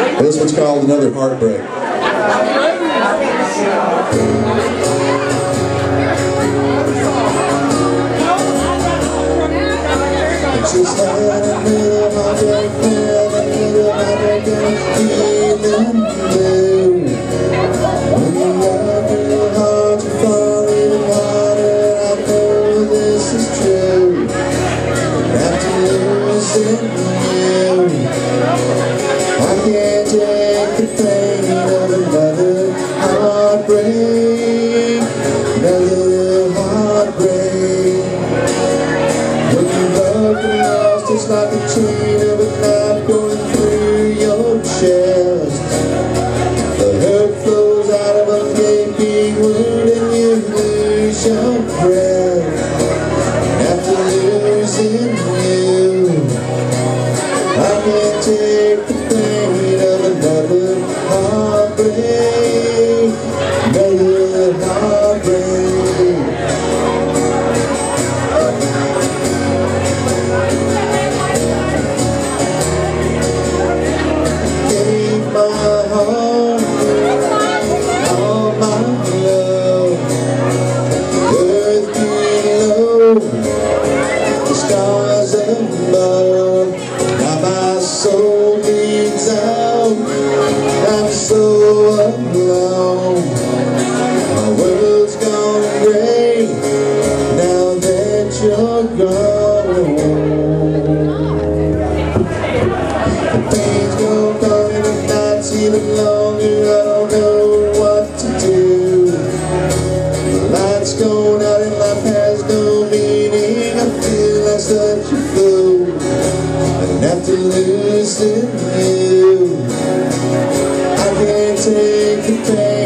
This one's called Another Heartbreak. Just had a little like a chain of a knife going through your chest. The hurt flows out of a gaping wound and you lose your breath. After losing you, I can't take the stars above. Now my soul bleeds out, I'm so alone. My world's gone gray, now that you're gone. to lose to you. I can't take the pain.